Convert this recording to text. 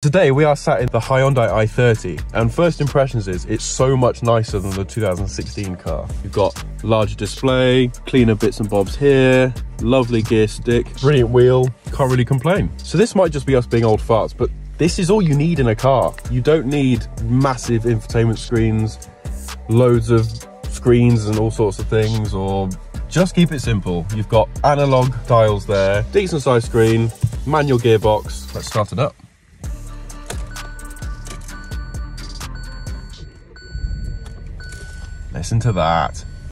Today we are sat in the Hyundai i30 and first impressions is it's so much nicer than the 2016 car. You've got larger display, cleaner bits and bobs here, lovely gear stick, brilliant wheel, can't really complain. So this might just be us being old farts, but this is all you need in a car. You don't need massive infotainment screens, loads of screens and all sorts of things, or just keep it simple. You've got analog dials there, decent sized screen, manual gearbox. Let's start it up. Listen to that.